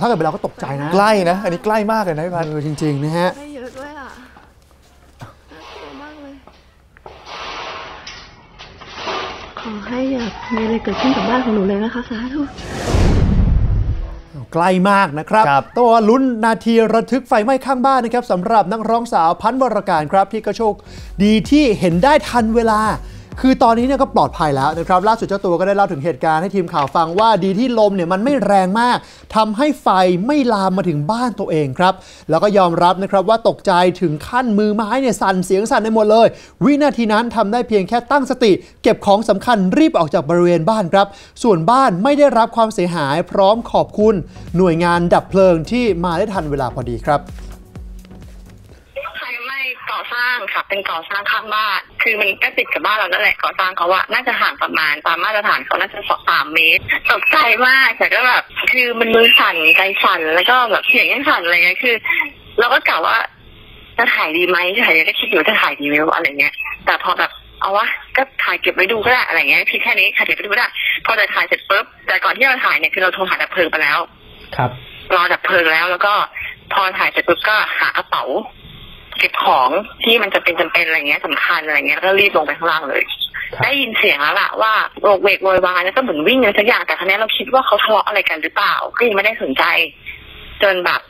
ถ้าเกิดเป็นเราก็ตกใจนะ ใกล้นะ อันนี้ใกล้มากเลยนะพี่พัฒน์เออจริง ๆ นะฮะ ได้เยอะด้วยอะน่ากลัวมากเลย ขอให้อย่ามีอะไรเกิดขึ้นกับบ้านของหนูเลยนะคะสาธุ ใกล้มากนะครับครับ ต้องบอกว่าลุ้นนาทีระทึกไฟไหม้ข้างบ้านนะครับสำหรับนักร้องสาวพันธ์วรการครับที่กระโชคดีที่เห็นได้ทันเวลา คือตอนนี้เนี่ยก็ปลอดภัยแล้วนะครับล่าสุดเจ้าตัวก็ได้เล่าถึงเหตุการณ์ให้ทีมข่าวฟังว่าดีที่ลมเนี่ยมันไม่แรงมากทำให้ไฟไม่ลามมาถึงบ้านตัวเองครับ แล้วก็ยอมรับนะครับว่าตกใจถึงขั้นมือไม้เนี่ยสั่นเสียงสั่นไปหมดเลย วินาทีนั้นทำได้เพียงแค่ตั้งสติ เก็บของสำคัญรีบออกจากบริเวณบ้านครับ ส่วนบ้านไม่ได้รับความเสียหายพร้อมขอบคุณ หน่วยงานดับเพลิงที่มาได้ทันเวลาพอดีครับไฟไหม้ก่อสร้างค่ะเป็นก่อสร้างข้างบ้าน คือมันก็ติดกับบ้านเรานั่นแหละก่อสร้างเขาว่าน่าจะห่างประมาณตามมาตรฐานเขาน่าจะสองสามเมตรตกใจมากแต่ก็แบบคือมันมือสั่นใจสั่นแล้วก็แบบเสียงยังสั่นอะไรเงี้ยคือ เราก็กล่าวว่าจะถ่ายดีไหมจะถ่ายก็คิดอยู่ว่าจะถ่ายดีไหมวะอะไรเงี้ย แต่พอแบบเอาวะก็ถ่ายเก็บไว้ดูก็ได้อะไรเงี้ยพี่แค่นี้ถ่ายเก็บไว้ดูก็ได้พอจะถ่ายเสร็จปุ๊บแต่ก่อนที่เราถ่ายเนี่ยคือเราโทรหาดับเพลิงไปแล้ว ครับรอดับเพลิงแล้วแล้วก็พอถ่ายเสร็จปุ๊บก็หากระเป๋า เก็บของที่มันจะเป็นจำเป็นอะไรเงี้ยสำคัญอะไรเงี้ยแล้วก็รีบลงไปข้างล่างเลยครับได้ยินเสียงแล้วล่ะว่าโวกเวกโวยวายแล้วก็เหมือนวิ่งอะไรสักอย่างแต่ครั้นี้เราคิดว่าเขาทะเลาะอะไรกันหรือเปล่า ก็ยังไม่ได้สนใจ จนแบบ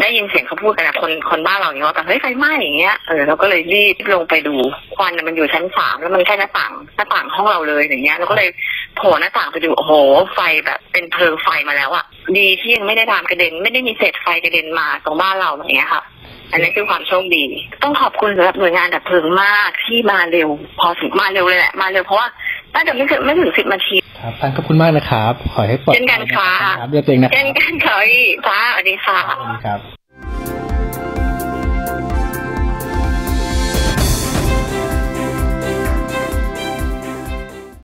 ได้ยินเสียงเขาพูดกันอะคนคนบ้านเราอย่างเงี้ยว่าแบบเฮ้ยไฟไหม้อย่างเงี้ยเออเราก็เลยรีบลงไปดูควันน่ะมันอยู่ชั้นสามแล้วมันใกล้หน้าต่างหน้าต่างห้องเราเลยอย่างเงี้ยเราก็เลยโผล่หน้าต่างไปดูโอ้โห ไฟแบบเป็นเพลิงไฟมาแล้วอะดีที่ยังไม่ได้ทามกระเด็นไม่ได้มีเศษไฟกระเด็นมาตรงบ้านเราอย่างเงี้ยค่ะ อันนี้คือความโชคดี ต้องขอบคุณสำหรับหน่วยงานดับเพลิงมากที่มาเร็ว พอถึงมาเร็วเลยแหละมาเร็วเพราะว่าน่าจะไม่ถึงไม่ถึงสิบนาทีครับพันขอบคุณมากนะครับ ขอให้ปลอดภัยเช่นกันค่ะครับเรียกตัวเองนะคเช่รับนกันค่ะพี่จ้าสวัสดีค่ะสวัสดีครับ